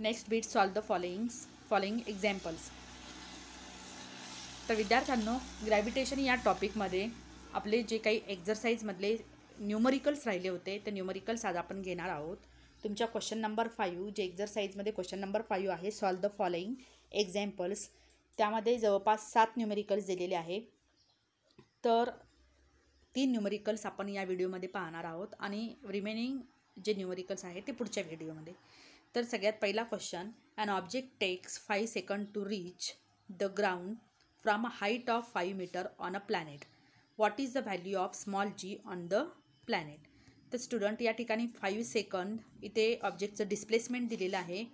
Next bit solve the followings following examples तर विद्यार्थ्यांनो gravitation या टॉपिकमध्ये आपले जे काही एक्झरसाईजमधले न्यूमरिकल्स राहिले होते ते न्यूमरिकल्स आज आपण घेणार आहोत. तुमच्या क्वेश्चन नंबर फाईव्ह जे एक्झरसाईजमध्ये क्वेश्चन नंबर फाईव्ह आहे सॉल्व द फॉलोइंग एक्झाम्पल्स त्यामध्ये जवळपास सात न्यूमेरिकल्स दिलेले आहे. तर तीन न्यूमरिकल्स आपण या व्हिडिओमध्ये पाहणार आहोत आणि रिमेनिंग जे न्यूमरिकल्स आहे ते पुढच्या व्हिडिओमध्ये तर सगळ्यात पहिला question an object takes five second to reach the ground from a height of five metre on a planet what is the value of small g on the planet तर student या ठिकाणी फाईव्ह सेकंद इथे ऑब्जेक्टचं displacement दिलेलं आहे.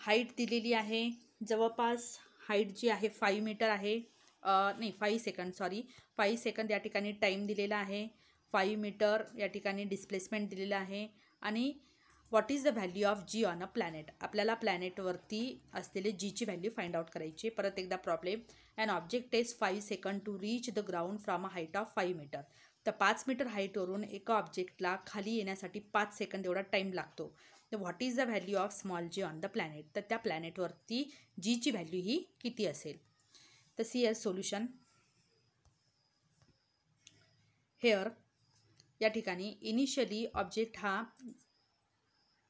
Height दिलेली आहे. जवळपास height जी आहे फाईव्ह मीटर आहे. नाही फाईव्ह सेकंड सॉरी फाईव्ह सेकंद या ठिकाणी टाईम दिलेला आहे. फाईव्ह मीटर या ठिकाणी डिस्प्लेसमेंट दिलेलं आहे. आणि what is the value of g on a planet आपल्याला प्लॅनेटवरती असलेले जीची व्हॅल्यू फाइंड आउट करायची परत एकदा problem and object is five second to reach the ground from a height of five metre तर पाच मीटर हाईटवरून एका ऑब्जेक्टला खाली येण्यासाठी पाच सेकंद एवढा टाईम लागतो. तर what is the value of small g on the planet तर त्या प्लॅनेटवरती जीची व्हॅल्यू ही किती असेल? तर सी एस सोल्युशन हेअर या ठिकाणी इनिशियली ऑब्जेक्ट हा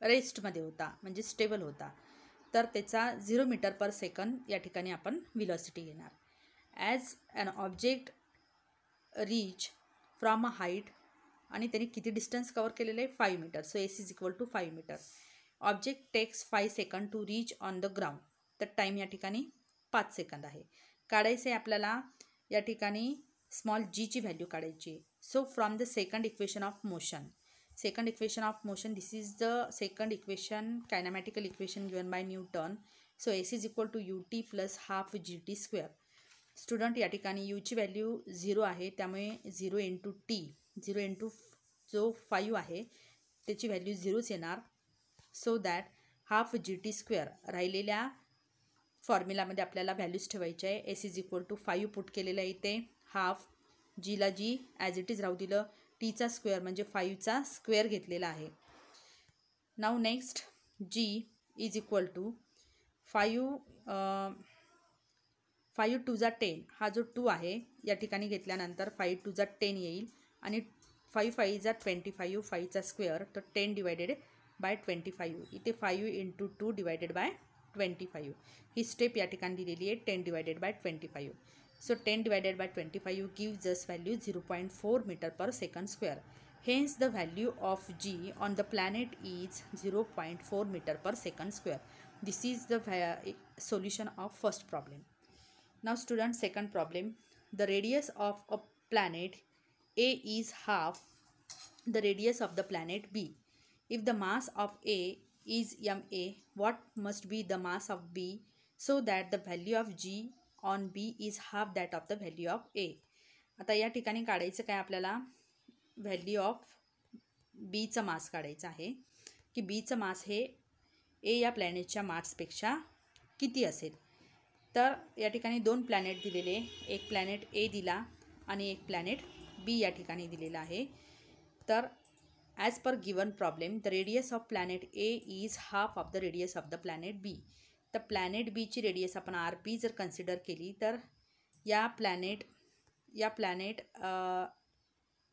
रेस्टमध्ये होता म्हणजे स्टेबल होता. तर त्याचा झिरो मीटर पर सेकंद या ठिकाणी आपण विलॉसिटी घेणार. As an object reach from a height आणि त्याने किती डिस्टन्स कवर केलेलं आहे? Five metre so S is equal to five metre object takes five second to reach on the ground तर टाईम या ठिकाणी पाच सेकंद आहे. काढायचं आहे आपल्याला या ठिकाणी स्मॉल जीची व्हॅल्यू काढायची. So from the second equation of motion second equation of motion this is the second equation kinematical equation given by newton. So s is equal to ut half g t square student या ठिकाणी यूची value zero आहे त्यामुळे zero into t zero into जो five आहे त्याची value झिरोच येणार. So that half g t square राहिलेल्या फॉर्म्युलामध्ये आपल्याला व्हॅल्यूज ठेवायचे आहे. S is equal to five put केलेलं आहे इथे. हाफ जीला जी ॲज इट इज राहू दिलं. टीचा स्क्वेअर म्हणजे फाईव्हचा स्क्वेअर घेतलेला आहे. Now next g is equal to five five टूजा ten हा जो टू आहे या ठिकाणी घेतल्यानंतर फाईव्ह टू जा टेन येईल आणि फाईव्ह फाईव्ह जा ट्वेंटी फाईव्ह फाईव्हचा स्क्वेअर तर ten divided by twenty five इथे five into two divided by twenty five he step या ठिकाणी दिलेली आहे ten divided by twenty five So 10 divided by 25 gives us value 0.4 meter per second square. Hence the value of G on the planet is 0.4 meter per second square. This is the uh, solution of first problem. Now student second problem. The radius of a planet A is half the radius of the planet B. If the mass of A is ma, what must be the mass of B so that the value of G on B is half that of the value of A आता या ठिकाणी काढायचं काय आपल्याला? Value of बीचं मास काढायचं आहे. की बीचं मास हे ए या प्लॅनेटच्या मार्क्सपेक्षा किती असेल? तर या ठिकाणी दोन प्लॅनेट दिलेले. एक प्लॅनेट ए दिला आणि एक प्लॅनेट बी या ठिकाणी दिलेला आहे. तर as per given problem the radius of planet A is half of the radius of the planet B तर प्लॅनेट बीची रेडियस आपण आर पी जर कन्सिडर केली तर या प्लॅनेट या planet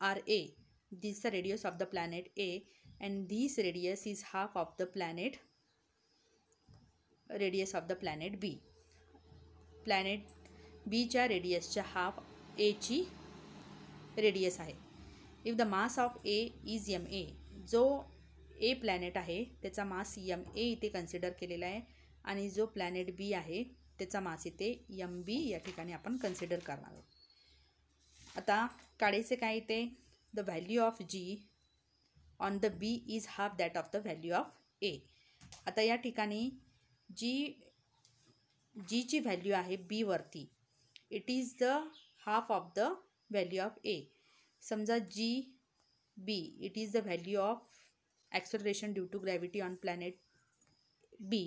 R A this the radius of the planet A and this radius is half of the planet radius of the planet B planet बीच्या रेडियसच्या हाफ एची रेडियस आहे. If the mass of A is M A जो A planet आहे त्याचा मास M ए इथे consider केलेला आहे. आणि जो प्लॅनेट बी आहे त्याचा मास येते यम बी या ठिकाणी आपण कन्सिडर करणार आहोत. आता काढायचे काय येते the value of g on the B is half that of the value of A आता या ठिकाणी जी जीची व्हॅल्यू आहे बीवरती it is the half of the value of A समजा g B it is the value of acceleration due to gravity on planet B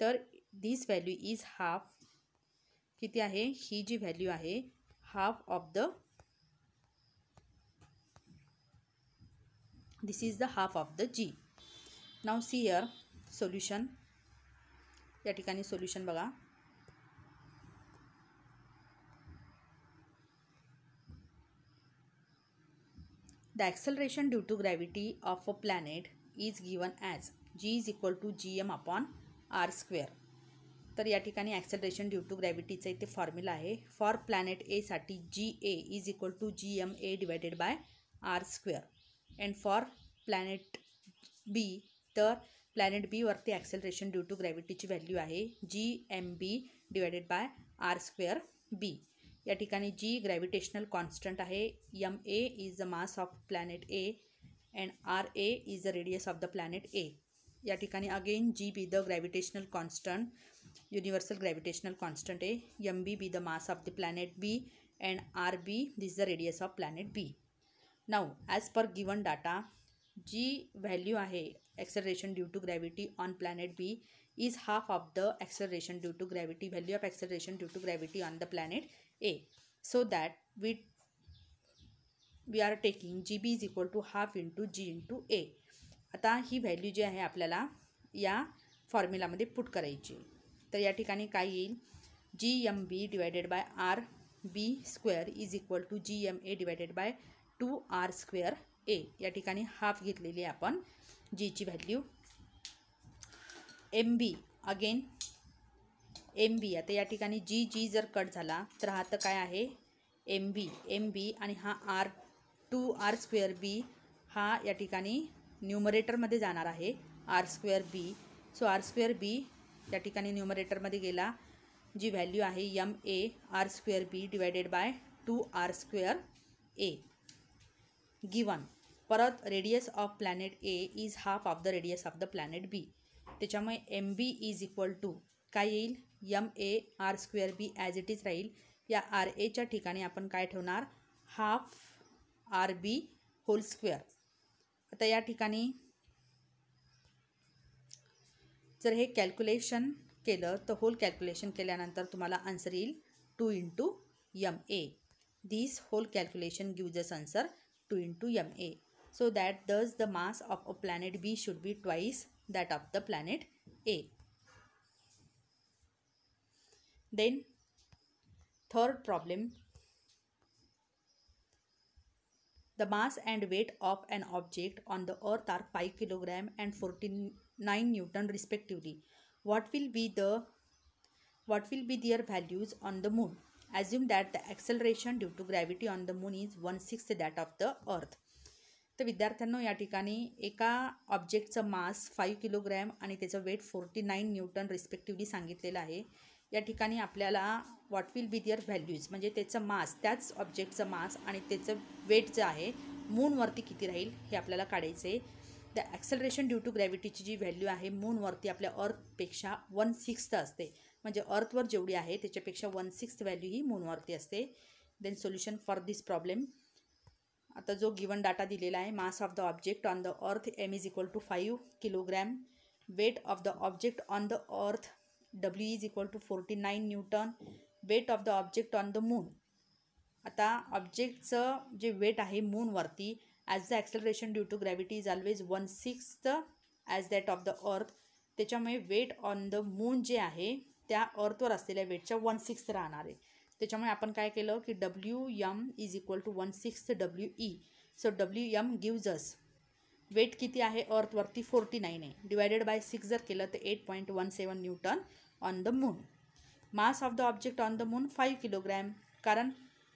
तर this value is half किती आहे? ही जी व्हॅल्यू आहे half of the this is the half of the g now see here solution या ठिकाणी solution बघा. The acceleration due to gravity of a planet is given as g is equal to gm upon R square. तर या ठिकाणी acceleration due to ग्रॅव्हिटीचं इथे formula आहे. For planet एसाठी g A is equal to G M A divided by R square and for planet B तर planet बीवरती acceleration due to ग्रॅव्हिटीची value आहे. G M B divided by R square B या ठिकाणी G gravitational constant आहे. M A is the mass of planet A and R A is the radius of the planet A या ठिकाणी again g B the gravitational constant universal gravitational constant आहे M B B the mass of the planet B and R B this the radius of planet B now as per given data g value आहे acceleration due to gravity on planet B is half of the acceleration due to gravity value of acceleration due to gravity on the planet A so that we we are taking g B is equal to half into g into A आता ही value जी आहे आपल्याला या फॉर्म्युलामध्ये put करायची तर या ठिकाणी काय येईल? G M B divided by R B square is equal to G M A divided by two R square A या ठिकाणी हाफ घेतलेली आहे आपण जीची value M B again M B आता या ठिकाणी जी जी जर कट झाला तर हा तर काय आहे? एम बी एम बी आणि हा R two R square B हा या ठिकाणी न्यूमरेटरमध्ये जाणार आहे. R square B. So R square B या ठिकाणी न्यूमरेटरमध्ये गेला. जी व्हॅल्यू आहे M A R square B divided by two R square A. Given परत radius of planet A is half of the radius of the planet B. त्याच्यामुळे M B is equal to काय येईल? M A R square B as it is राहील. या R एच्या ठिकाणी आपण काय ठेवणार? Half R B whole square आता या ठिकाणी जर हे कॅल्क्युलेशन केलं तर होल कॅल्क्युलेशन केल्यानंतर तुम्हाला आन्सर येईल two into M A this whole calculation gives us answer two into M A so that does the mass of a planet B should be twice that of the planet A then third problem the mass and weight of an object on the earth are 5 kg and 49 newton respectively what will be the what will be their values on the moon assume that the acceleration due to gravity on the moon is one sixth that of the earth तर विद्यार्थ्यांनो या ठिकाणी एका ऑब्जेक्टचं मास five kilogram आणि त्याचं weight forty nine newton respectively सांगितलेलं आहे या ठिकाणी आपल्याला what will be their values म्हणजे त्याचं मास त्याच ऑब्जेक्टचं मास आणि त्याचं वेट जे आहे मूनवरती किती राहील हे आपल्याला काढायचं. आहे द ॲक्सलरेशन ड्यू टू ग्रॅव्हिटीची जी व्हॅल्यू आहे मूनवरती आपल्या अर्थपेक्षा वन सिक्स्थ असते. म्हणजे अर्थवर जेवढी आहे त्याच्यापेक्षा वन सिक्स्थ व्हॅल्यू ही मूनवरती असते. Then solution for this problem आता जो गिवन डाटा दिलेला आहे mass of the object on the earth M is equal to five kilogram weight of the object on the earth W is equal to forty nine newton weight of the object on the moon आता ऑब्जेक्टचं जे weight आहे मूनवरती as the acceleration due to gravity is always one sixth as that of the earth त्याच्यामुळे weight on the Moon Jae आहे त्या अर्थवर असलेल्या वेटच्या one six राहणार आहे. त्याच्यामुळे आपण काय केलं की W M is equal to one six W E so W M gives us weight किती आहे? अर्थवरती फोर्टी नाईन आहे. डिवायडेड बाय सिक्स जर केलं तर eight point one seven newton on the moon mass of the object on the moon five kilogram कारण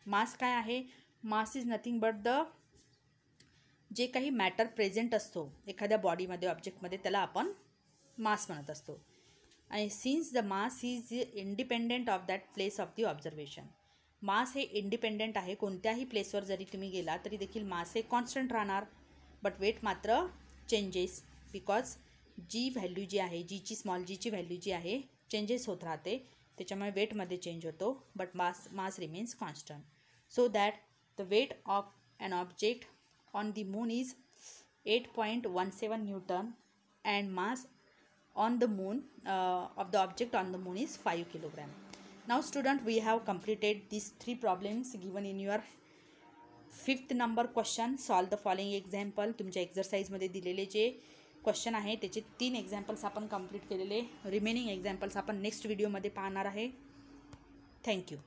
mass काय आहे? Mass is nothing but the जे काही मॅटर प्रेझेंट असतो एखाद्या बॉडीमध्ये ऑब्जेक्टमध्ये त्याला आपण मास म्हणत असतो. आणि since the mass is independent of that place of the observation mass हे इंडिपेंडेंट आहे. कोणत्याही प्लेसवर जरी तुम्ही गेला तरी देखील मास हे कॉन्स्टंट राहणार. बट वेट मात्र changes because G value G आहे जीची स्मॉल जीची व्हॅल्यू जी आहे चेंजेस होत राहते. त्याच्यामुळे वेटमध्ये चेंज होतो but mass mass remains constant so that the weight of an object on the moon is eight point one seven newton and mass on the moon of the object on the moon is five kilogram now student we have completed this three problems given in your fifth number question solve the following example. तुमच्या एक्झरसाईजमध्ये दिलेले जे question आहे त्याचे तीन examples आपण complete केलेले. Remaining examples आपण नेक्स्ट व्हिडिओमध्ये पाहणार आहे. थँक्यू.